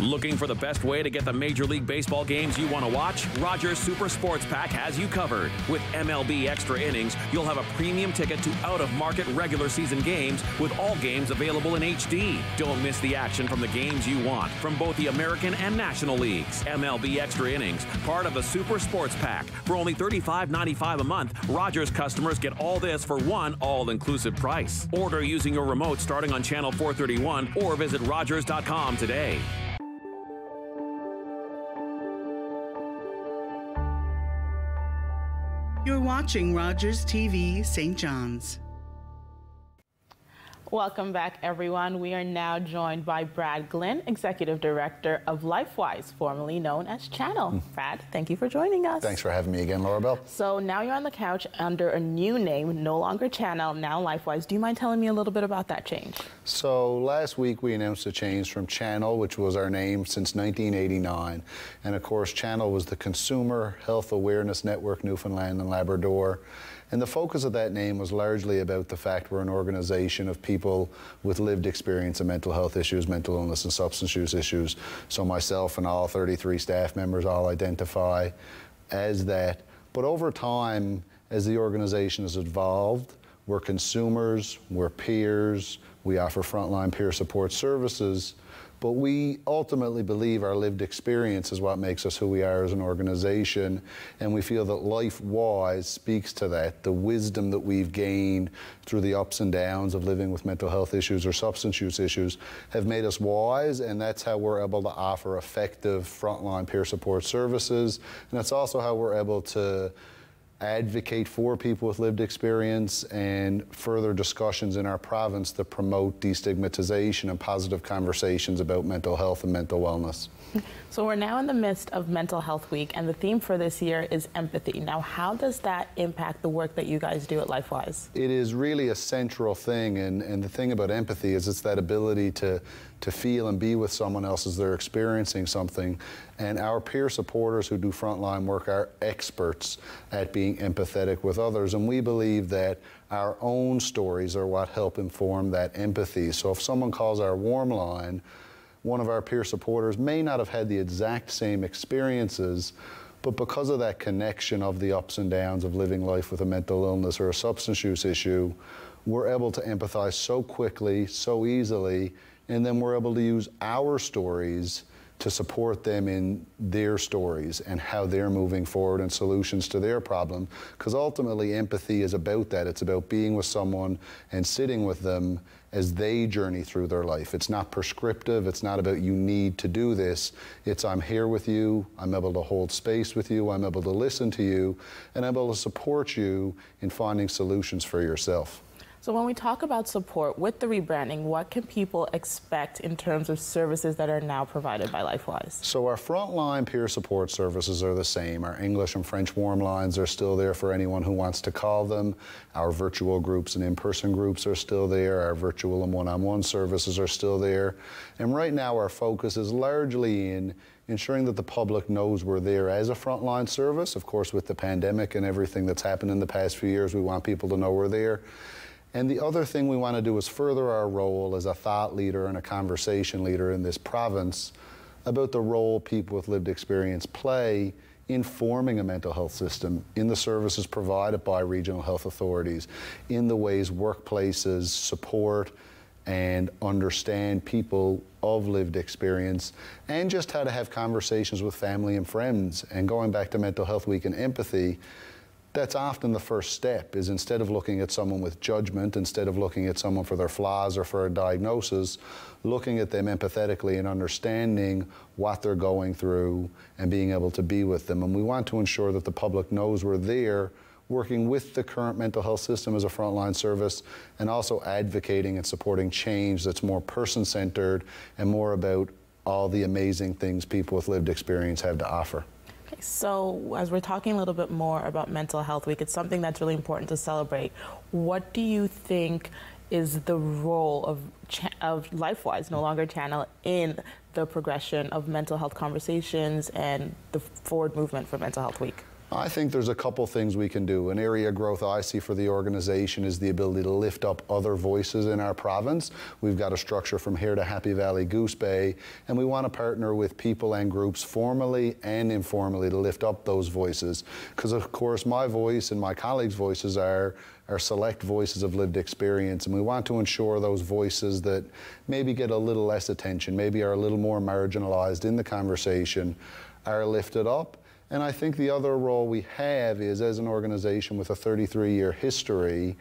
Looking for the best way to get the Major League Baseball games you want to watch? Rogers Super Sports Pack has you covered. With MLB Extra Innings, you'll have a premium ticket to out of market regular season games with all games available in HD. Don't miss the action from the games you want from both the American and National Leagues. MLB Extra Innings, part of the Super Sports Pack. For only $35.95 a month, Rogers customers get all this for one all inclusive price. Order using your remote starting on channel 431 or visit Rogers.com today. Watching Rogers TV St. John's. Welcome back, everyone. We are now joined by Brad Glynn, Executive Director of LifeWise, formerly known as CHANNAL. Mm. Brad, thank you for joining us. Thanks for having me again, Laurabel. So now you're on the couch under a new name, no longer CHANNAL, now LifeWise. Do you mind telling me a little bit about that change? So last week we announced a change from CHANNAL, which was our name since 1989. And of course, CHANNAL was the Consumer Health Awareness Network Newfoundland and Labrador. And the focus of that name was largely about the fact we're an organization of people with lived experience of mental health issues, mental illness, and substance use issues. So myself and all 33 staff members all identify as that. But over time, as the organization has evolved, we're consumers, we're peers, we offer frontline peer support services. But we ultimately believe our lived experience is what makes us who we are as an organization. And we feel that LifeWise speaks to that. The wisdom that we've gained through the ups and downs of living with mental health issues or substance use issues have made us wise. And that's how we're able to offer effective frontline peer support services. And that's also how we're able to advocate for people with lived experience and further discussions in our province to promote destigmatization and positive conversations about mental health and mental wellness. So we're now in the midst of Mental Health Week, and the theme for this year is empathy. Now, how does that impact the work that you guys do at LifeWise? It is really a central thing, and, and the thing about empathy is it's that ability to, to feel and be with someone else as they're experiencing something. And our peer supporters who do frontline work are experts at being empathetic with others, and we believe that our own stories are what help inform that empathy. So if someone calls our warm line, one of our peer supporters may not have had the exact same experiences, but because of that connection of the ups and downs of living life with a mental illness or a substance use issue, we're able to empathize so quickly, so easily, and then we're able to use our stories to support them in their stories and how they're moving forward and solutions to their problem. Because ultimately, empathy is about that. It's about being with someone and sitting with them as they journey through their life. It's not prescriptive. It's not about you need to do this. It's I'm here with you. I'm able to hold space with you. I'm able to listen to you. And I'm able to support you in finding solutions for yourself. So when we talk about support with the rebranding, what can people expect in terms of services that are now provided by LifeWise? So our frontline peer support services are the same. Our English and French warm lines are still there for anyone who wants to call them. Our virtual groups and in-person groups are still there. Our virtual and one-on-one services are still there. And right now our focus is largely in ensuring that the public knows we're there as a frontline service. Of course, with the pandemic and everything that's happened in the past few years, we want people to know we're there. And the other thing we want to do is further our role as a thought leader and a conversation leader in this province about the role people with lived experience play in forming a mental health system, in the services provided by regional health authorities, in the ways workplaces support and understand people of lived experience, and just how to have conversations with family and friends. And going back to Mental Health Week and empathy, that's often the first step is instead of looking at someone with judgment instead of looking at someone for their flaws or for a diagnosis looking at them empathetically and understanding what they're going through and being able to be with them and we want to ensure that the public knows we're there working with the current mental health system as a frontline service and also advocating and supporting change that's more person-centered and more about all the amazing things people with lived experience have to offer. So, as we're talking a little bit more about Mental Health Week, it's something that's really important to celebrate. What do you think is the role of of LifeWise, no longer CHANNAL, in the progression of mental health conversations and the forward movement for Mental Health Week? I think there's a couple things we can do. An area of growth I see for the organization is the ability to lift up other voices in our province. We've got a structure from here to Happy Valley Goose Bay, and we want to partner with people and groups formally and informally to lift up those voices. Because, of course, my voice and my colleagues' voices are are select voices of lived experience, and we want to ensure those voices that maybe get a little less attention, maybe are a little more marginalized in the conversation, are lifted up and I think the other role we have is as an organization with a 33 year history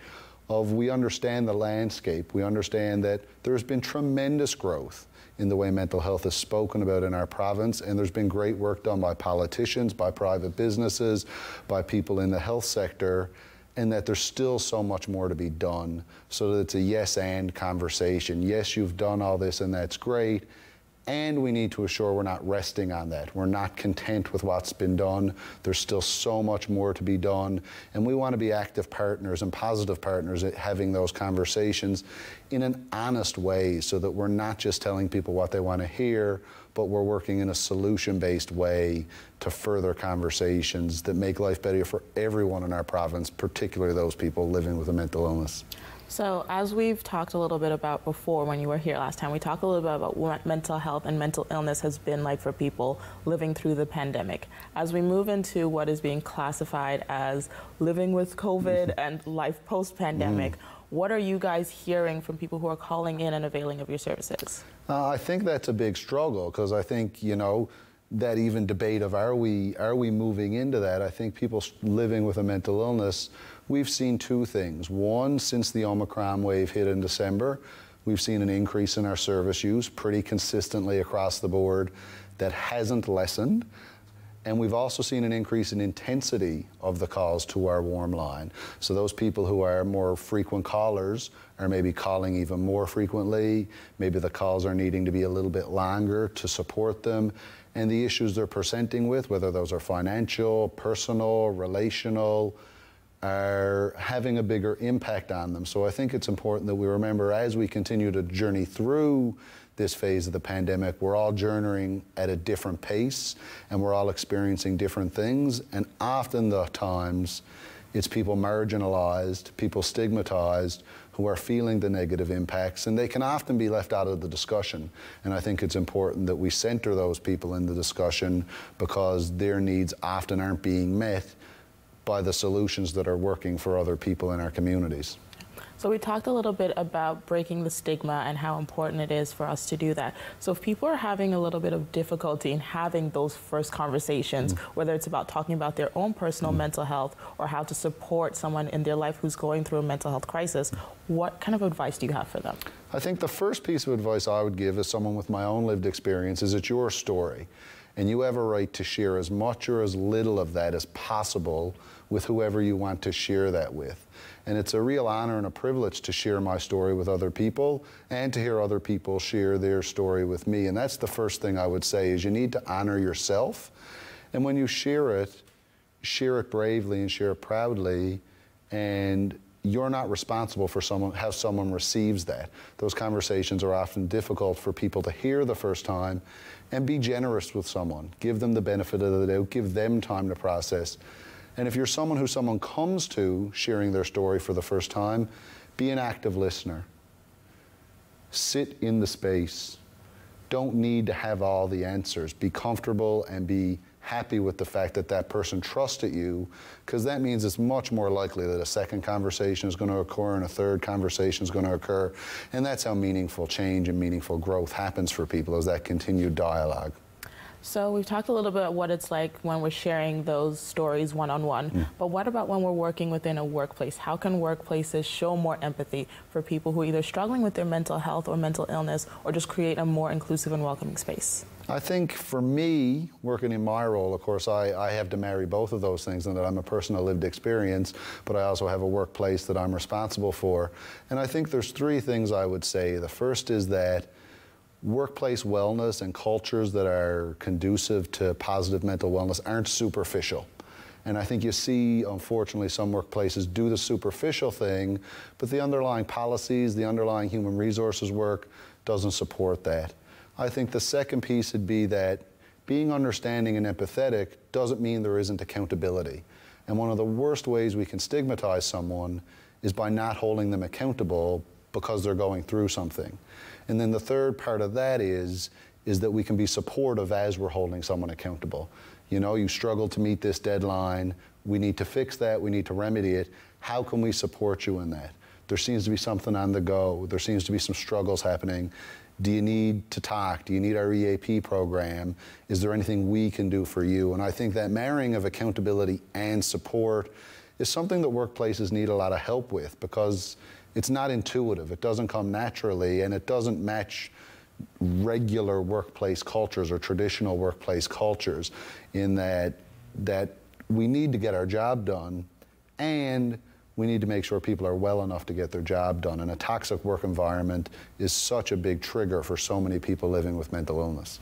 of we understand the landscape. We understand that there's been tremendous growth in the way mental health is spoken about in our province, and there's been great work done by politicians, by private businesses, by people in the health sector, and that there's still so much more to be done. So that it's a yes and conversation. Yes, you've done all this, and that's great and we need to assure we're not resting on that. We're not content with what's been done. There's still so much more to be done. And we want to be active partners and positive partners at having those conversations in an honest way so that we're not just telling people what they want to hear, but we're working in a solution based way to further conversations that make life better for everyone in our province, particularly those people living with a mental illness. So, as we've talked a little bit about before when you were here last time, we talked a little bit about what mental health and mental illness has been like for people living through the pandemic. As we move into what is being classified as living with COVID and life post pandemic, mm. what are you guys hearing from people who are calling in and availing of your services? Uh, I think that's a big struggle because I think, you know, that even debate of are we are we moving into that? I think people living with a mental illness, we've seen two things. One, since the Omicron wave hit in December, we've seen an increase in our service use pretty consistently across the board that hasn't lessened. And we've also seen an increase in intensity of the calls to our warm line. So those people who are more frequent callers are maybe calling even more frequently. Maybe the calls are needing to be a little bit longer to support them and the issues they're presenting with, whether those are financial, personal, relational, are having a bigger impact on them. So I think it's important that we remember as we continue to journey through this phase of the pandemic, we're all journeying at a different pace and we're all experiencing different things. And often the times, it's people marginalized, people stigmatized who are feeling the negative impacts, and they can often be left out of the discussion. And I think it's important that we center those people in the discussion because their needs often aren't being met by the solutions that are working for other people in our communities. So we talked a little bit about breaking the stigma and how important it is for us to do that. So if people are having a little bit of difficulty in having those first conversations, mm. whether it's about talking about their own personal mm. mental health or how to support someone in their life who's going through a mental health crisis, what kind of advice do you have for them? I think the first piece of advice I would give as someone with my own lived experience is it's your story. And you have a right to share as much or as little of that as possible with whoever you want to share that with. And it's a real honor and a privilege to share my story with other people and to hear other people share their story with me. And that's the first thing I would say is you need to honor yourself. And when you share it, share it bravely and share it proudly. And you're not responsible for someone how someone receives that. Those conversations are often difficult for people to hear the first time and be generous with someone. Give them the benefit of the doubt, give them time to process. And if you're someone who someone comes to sharing their story for the first time, be an active listener. Sit in the space. Don't need to have all the answers. Be comfortable and be happy with the fact that that person trusted you, because that means it's much more likely that a second conversation is going to occur and a third conversation is going to occur. And that's how meaningful change and meaningful growth happens for people, is that continued dialogue. So we've talked a little bit about what it's like when we're sharing those stories one-on-one, mm. but what about when we're working within a workplace? How can workplaces show more empathy for people who are either struggling with their mental health or mental illness or just create a more inclusive and welcoming space? I think for me, working in my role, of course, I, I have to marry both of those things and that I'm a person of lived experience, but I also have a workplace that I'm responsible for. And I think there's three things I would say. The first is that workplace wellness and cultures that are conducive to positive mental wellness aren't superficial. And I think you see, unfortunately, some workplaces do the superficial thing, but the underlying policies, the underlying human resources work doesn't support that. I think the second piece would be that being understanding and empathetic doesn't mean there isn't accountability. And one of the worst ways we can stigmatize someone is by not holding them accountable because they're going through something. And then the third part of that is is that we can be supportive as we're holding someone accountable. You know, you struggle to meet this deadline. We need to fix that. We need to remedy it. How can we support you in that? There seems to be something on the go. There seems to be some struggles happening. Do you need to talk? Do you need our EAP program? Is there anything we can do for you? And I think that marrying of accountability and support is something that workplaces need a lot of help with because it's not intuitive. It doesn't come naturally and it doesn't match regular workplace cultures or traditional workplace cultures in that that we need to get our job done and we need to make sure people are well enough to get their job done. And a toxic work environment is such a big trigger for so many people living with mental illness.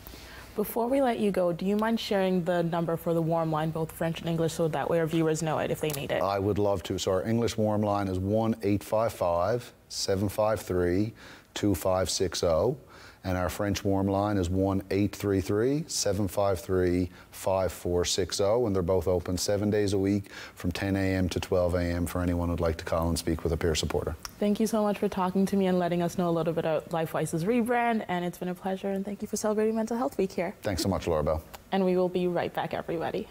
Before we let you go, do you mind sharing the number for the warm line, both French and English, so that way our viewers know it if they need it? I would love to. So our English warm line is 1 855 753 2560 and our French warm line is 1-833-753-5460, and they're both open seven days a week from 10 a.m. to 12 a.m. for anyone who'd like to call and speak with a peer supporter. Thank you so much for talking to me and letting us know a little bit about LifeWise's rebrand, and it's been a pleasure, and thank you for celebrating Mental Health Week here. Thanks so much, Laurabel. And we will be right back, everybody.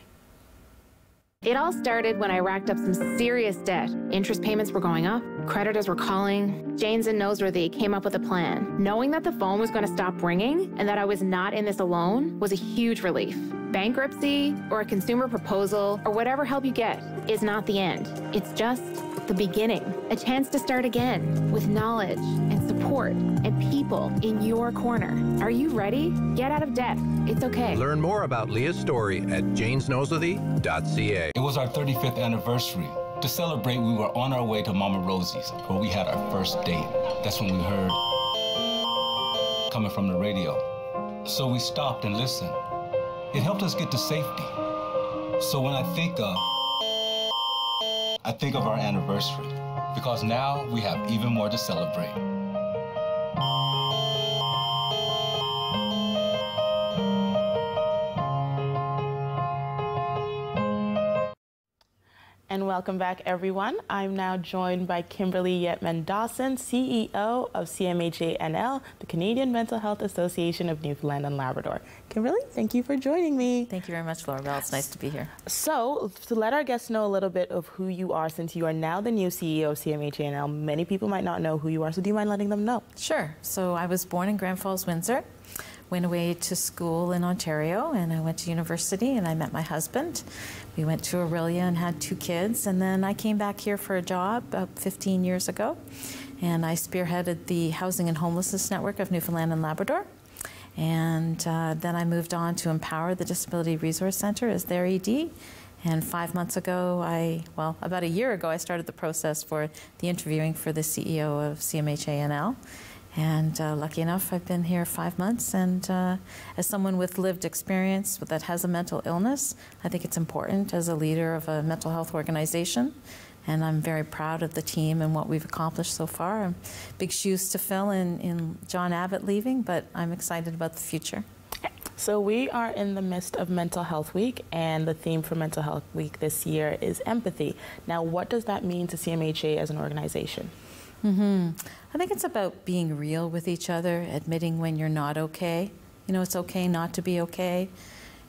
It all started when I racked up some serious debt. Interest payments were going up, creditors were calling. Janes and Noseworthy came up with a plan. Knowing that the phone was going to stop ringing and that I was not in this alone was a huge relief. Bankruptcy or a consumer proposal or whatever help you get is not the end. It's just the beginning, a chance to start again with knowledge and support and people in your corner. Are you ready? Get out of debt. It's okay. Learn more about Leah's story at janesnoseworthy.ca. It was our 35th anniversary. To celebrate, we were on our way to Mama Rosie's, where we had our first date. That's when we heard coming from the radio. So we stopped and listened. It helped us get to safety. So when I think of I think of our anniversary because now we have even more to celebrate. And welcome back, everyone. I'm now joined by Kimberly Yetman Dawson, CEO of CMHA NL, the Canadian Mental Health Association of Newfoundland and Labrador. Kimberly, thank you for joining me. Thank you very much, Laurabel. It's nice to be here. So, to let our guests know a little bit of who you are, since you are now the new CEO of CMHA NL, many people might not know who you are. So, do you mind letting them know? Sure. So, I was born in Grand Falls, Windsor went away to school in Ontario and I went to university and I met my husband. We went to Orillia and had two kids and then I came back here for a job about 15 years ago and I spearheaded the Housing and Homelessness Network of Newfoundland and Labrador. And uh, then I moved on to empower the Disability Resource Center as their ED. And five months ago, I, well, about a year ago, I started the process for the interviewing for the CEO of CMHANL. And uh, lucky enough, I've been here five months. And uh, as someone with lived experience that has a mental illness, I think it's important as a leader of a mental health organization. And I'm very proud of the team and what we've accomplished so far. Big shoes to fill in, in John Abbott leaving, but I'm excited about the future. So, we are in the midst of Mental Health Week, and the theme for Mental Health Week this year is empathy. Now, what does that mean to CMHA as an organization? Mm-hmm. I think it's about being real with each other, admitting when you're not okay. You know, it's okay not to be okay.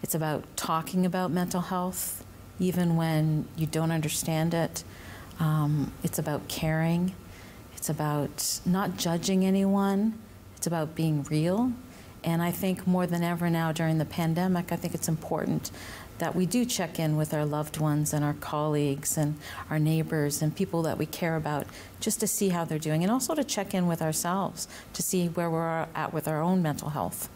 It's about talking about mental health, even when you don't understand it. Um, it's about caring. It's about not judging anyone. It's about being real. And I think more than ever now during the pandemic, I think it's important that we do check in with our loved ones and our colleagues and our neighbors and people that we care about just to see how they're doing and also to check in with ourselves to see where we're at with our own mental health.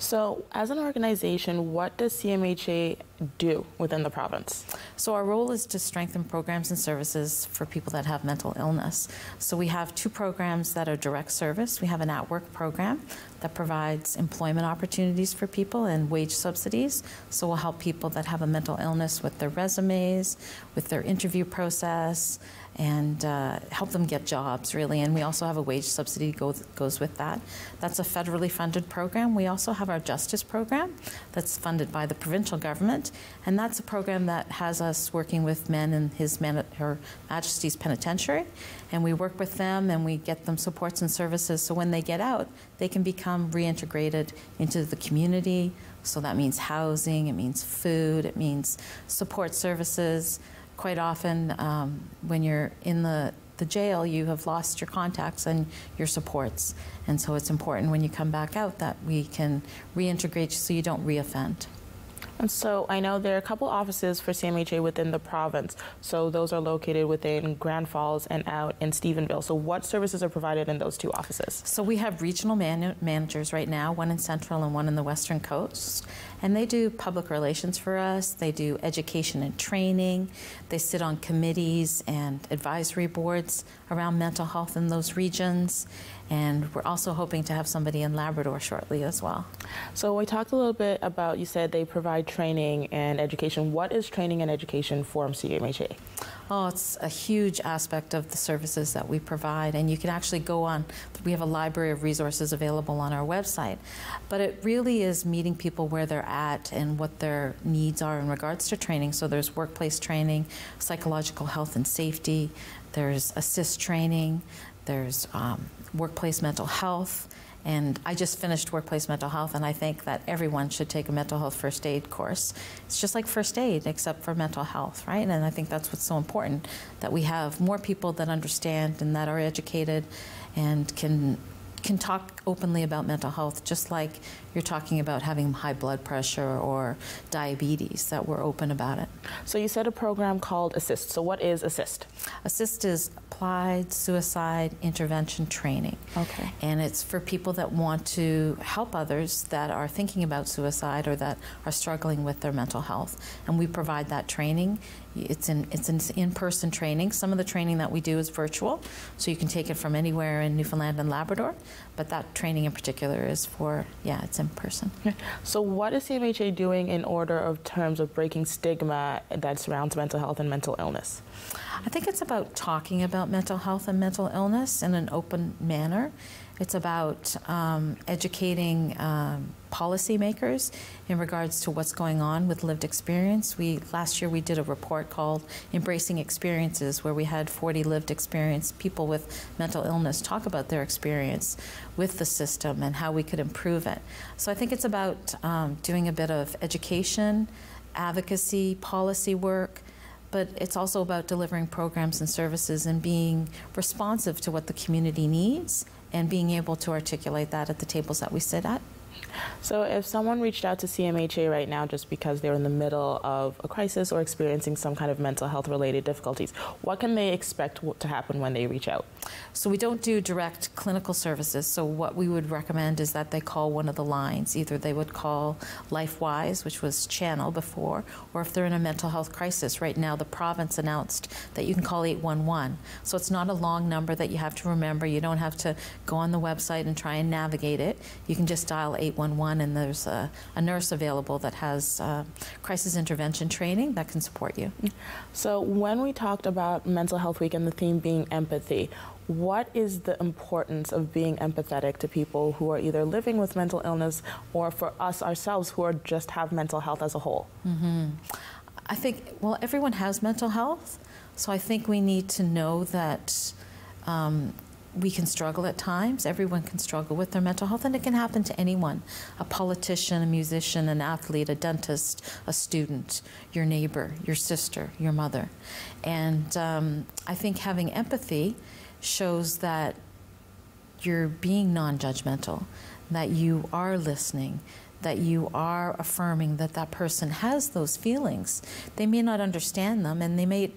So, as an organization, what does CMHA do within the province? So, our role is to strengthen programs and services for people that have mental illness. So, we have two programs that are direct service. We have an at work program that provides employment opportunities for people and wage subsidies. So, we'll help people that have a mental illness with their resumes, with their interview process, and uh, help them get jobs, really. And we also have a wage subsidy goes, goes with that. That's a federally funded program. We also have our justice program that's funded by the provincial government, and that's a program that has us working with men in His Man- Her Majesty's Penitentiary, and we work with them and we get them supports and services so when they get out, they can become reintegrated into the community. So that means housing, it means food, it means support services quite often um, when you're in the, the jail, you have lost your contacts and your supports. And so it's important when you come back out that we can reintegrate you so you don't reoffend. And so I know there are a couple offices for CMHA within the province. So those are located within Grand Falls and out in Stephenville. So what services are provided in those two offices? So we have regional man- managers right now, one in Central and one in the Western Coast. And they do public relations for us, they do education and training, they sit on committees and advisory boards around mental health in those regions. And we're also hoping to have somebody in Labrador shortly as well. So we talked a little bit about, you said they provide training and education. What is training and education for CMHA? Oh, it's a huge aspect of the services that we provide, and you can actually go on. We have a library of resources available on our website, but it really is meeting people where they're at and what their needs are in regards to training. So there's workplace training, psychological health and safety, there's ASIST training, there's um, workplace mental health. And I just finished workplace mental health, and I think that everyone should take a mental health first aid course. It's just like first aid, except for mental health, right? And I think that's what's so important that we have more people that understand and that are educated and can can talk openly about mental health, just like you're talking about having high blood pressure or diabetes, that we're open about it. So you said a program called ASIST. So what is ASIST? ASIST is applied suicide intervention training. Okay. And it's for people that want to help others that are thinking about suicide or that are struggling with their mental health. And we provide that training. It's in it's an in-person training. Some of the training that we do is virtual, so you can take it from anywhere in Newfoundland and Labrador. But that training in particular is for yeah, it's in person. So what is CMHA doing in order of terms of breaking stigma that surrounds mental health and mental illness? I think it's about talking about mental health and mental illness in an open manner. It's about um, educating um, policymakers in regards to what's going on with lived experience. We last year we did a report called "Embracing Experiences," where we had 40 lived experience people with mental illness talk about their experience with the system and how we could improve it. So I think it's about um, doing a bit of education, advocacy, policy work but it's also about delivering programs and services and being responsive to what the community needs and being able to articulate that at the tables that we sit at. So, if someone reached out to CMHA right now just because they're in the middle of a crisis or experiencing some kind of mental health related difficulties, what can they expect to happen when they reach out? So, we don't do direct clinical services. So, what we would recommend is that they call one of the lines. Either they would call LifeWise, which was CHANNAL before, or if they're in a mental health crisis. Right now, the province announced that you can call 811. So, it's not a long number that you have to remember. You don't have to go on the website and try and navigate it. You can just dial 811, and there's a, a nurse available that has uh, crisis intervention training that can support you. So, when we talked about Mental Health Week and the theme being empathy, what is the importance of being empathetic to people who are either living with mental illness or for us ourselves who are just have mental health as a whole? Mm-hmm. I think, well, everyone has mental health, so I think we need to know that. Um, we can struggle at times. Everyone can struggle with their mental health, and it can happen to anyone a politician, a musician, an athlete, a dentist, a student, your neighbor, your sister, your mother. And um, I think having empathy shows that you're being non judgmental, that you are listening. That you are affirming that that person has those feelings. They may not understand them, and they may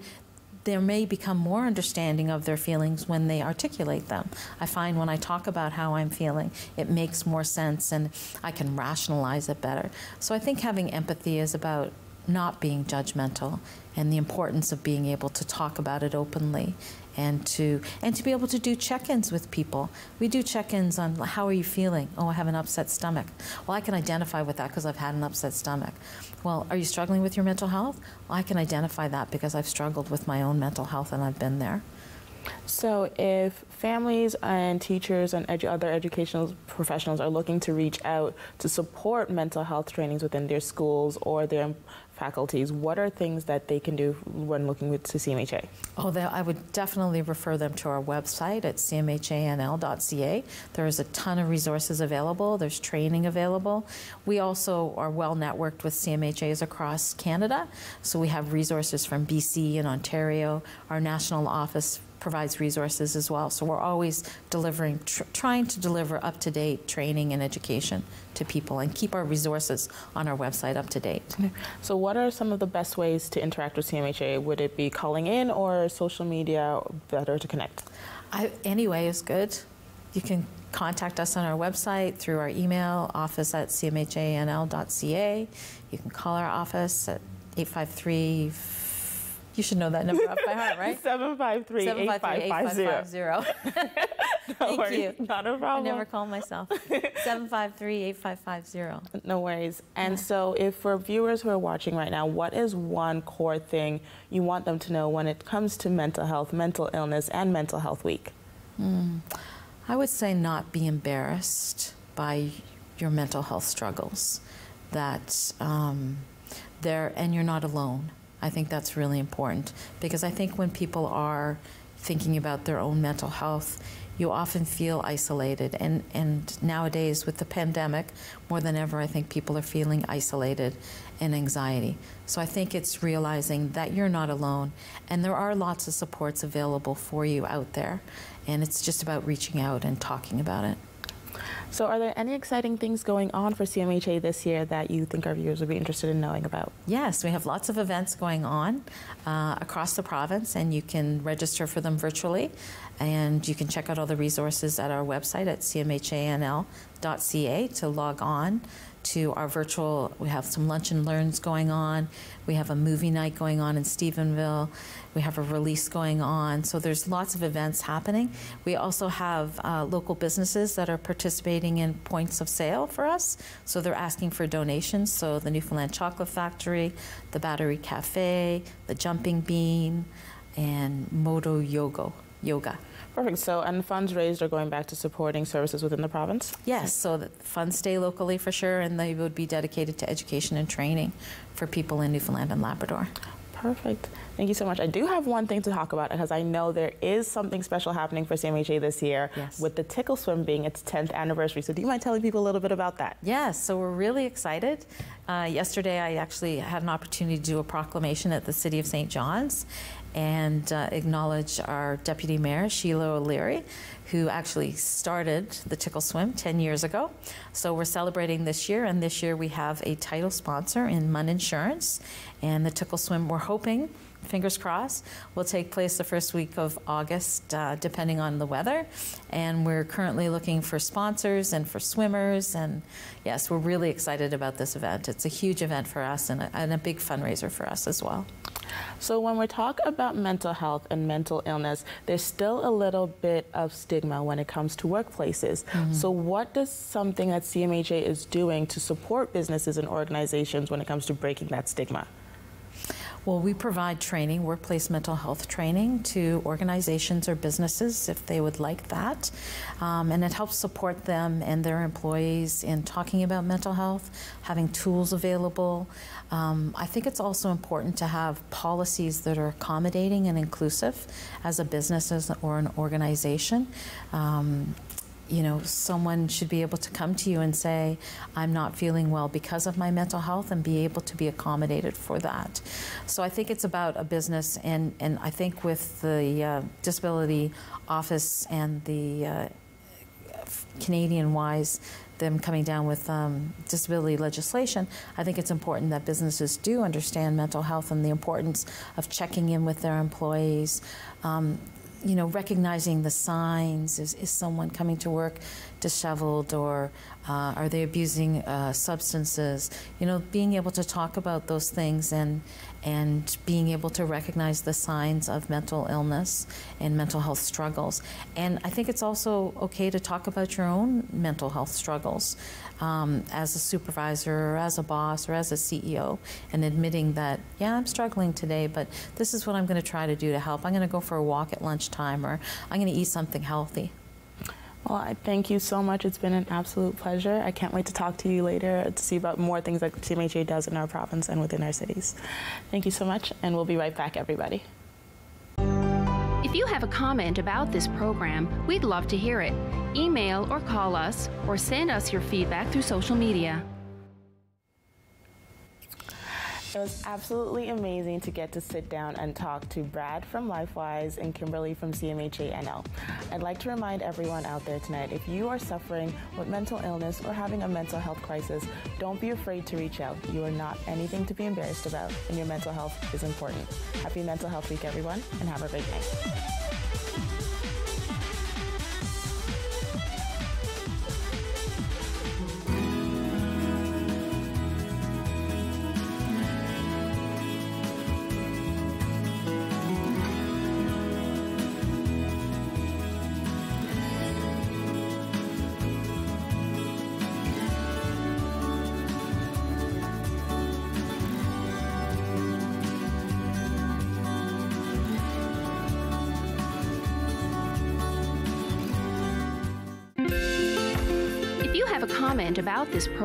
there may become more understanding of their feelings when they articulate them. I find when I talk about how I'm feeling, it makes more sense and I can rationalize it better. So I think having empathy is about not being judgmental and the importance of being able to talk about it openly and to and to be able to do check-ins with people. We do check-ins on how are you feeling? Oh, I have an upset stomach. Well, I can identify with that because I've had an upset stomach. Well, are you struggling with your mental health? Well, I can identify that because I've struggled with my own mental health and I've been there. So, if families and teachers and edu- other educational professionals are looking to reach out to support mental health trainings within their schools or their faculties, what are things that they can do when looking with, to CMHA? Oh, I would definitely refer them to our website at cmhanl.ca. There is a ton of resources available. There's training available. We also are well networked with CMHAs across Canada, so we have resources from BC and Ontario. Our national office provides resources as well. So we're always delivering, tr- trying to deliver up to date training and education to people and keep our resources on our website up to date. So, what are some of the best ways to interact with CMHA? Would it be calling in or social media better to connect? I, anyway is good. You can contact us on our website through our email, office at cmhanl.ca. You can call our office at 853 you should know that number off by heart, right? 753 8550. Thank worries. you. Not a problem. I never call myself. 753-8550. No worries. And so, if for viewers who are watching right now, what is one core thing you want them to know when it comes to mental health, mental illness, and Mental Health Week? I would say not be embarrassed by your mental health struggles. That um, there, and you're not alone. I think that's really important because I think when people are thinking about their own mental health, you often feel isolated. And, and nowadays, with the pandemic, more than ever, I think people are feeling isolated and anxiety. So I think it's realizing that you're not alone and there are lots of supports available for you out there. And it's just about reaching out and talking about it. So, are there any exciting things going on for CMHA this year that you think our viewers would be interested in knowing about? Yes, we have lots of events going on uh, across the province, and you can register for them virtually. And you can check out all the resources at our website at cmhanl.ca to log on to our virtual. We have some lunch and learns going on. We have a movie night going on in Stephenville. We have a release going on. So there's lots of events happening. We also have uh, local businesses that are participating in points of sale for us. So they're asking for donations. So the Newfoundland Chocolate Factory, the Battery Cafe, the Jumping Bean, and Moto Yoga. Yoga. Perfect. So, and funds raised are going back to supporting services within the province? Yes, so the funds stay locally for sure, and they would be dedicated to education and training for people in Newfoundland and Labrador. Perfect. Thank you so much. I do have one thing to talk about because I know there is something special happening for CMHA this year Yes. with the Tickle Swim being its 10th anniversary. So, do you mind telling people a little bit about that? Yes, so we're really excited. Uh, yesterday, I actually had an opportunity to do a proclamation at the City of St. John's and uh, acknowledge our Deputy Mayor, Sheila O'Leary, who actually started the Tickle Swim 10 years ago. So we're celebrating this year, and this year we have a title sponsor in Munn Insurance. And the Tickle Swim, we're hoping, fingers crossed, will take place the first week of August, uh, depending on the weather. And we're currently looking for sponsors and for swimmers. And yes, we're really excited about this event. It's a huge event for us and a, and a big fundraiser for us as well. So, when we talk about mental health and mental illness, there's still a little bit of stigma when it comes to workplaces. So, what does something that CMHA is doing to support businesses and organizations when it comes to breaking that stigma? Well, we provide training, workplace mental health training to organizations or businesses if they would like that. Um, and it helps support them and their employees in talking about mental health, having tools available. Um, I think it's also important to have policies that are accommodating and inclusive as a business or an organization. Um, you know, someone should be able to come to you and say, I'm not feeling well because of my mental health, and be able to be accommodated for that. So I think it's about a business, and, and I think with the uh, disability office and the uh, Canadian wise, them coming down with um, disability legislation, I think it's important that businesses do understand mental health and the importance of checking in with their employees. Um, you know, recognizing the signs. Is, is someone coming to work disheveled or uh, are they abusing uh, substances? You know, being able to talk about those things and and being able to recognize the signs of mental illness and mental health struggles. And I think it's also okay to talk about your own mental health struggles um, as a supervisor or as a boss or as a CEO and admitting that, yeah, I'm struggling today, but this is what I'm going to try to do to help. I'm going to go for a walk at lunchtime or I'm going to eat something healthy. Well, I thank you so much. It's been an absolute pleasure. I can't wait to talk to you later to see about more things that CMHA does in our province and within our cities. Thank you so much, and we'll be right back, everybody. If you have a comment about this program, we'd love to hear it. Email or call us, or send us your feedback through social media. It was absolutely amazing to get to sit down and talk to Brad from LifeWise and Kimberly from CMHA NL. I'd like to remind everyone out there tonight if you are suffering with mental illness or having a mental health crisis, don't be afraid to reach out. You are not anything to be embarrassed about, and your mental health is important. Happy Mental Health Week, everyone, and have a great night. About this program,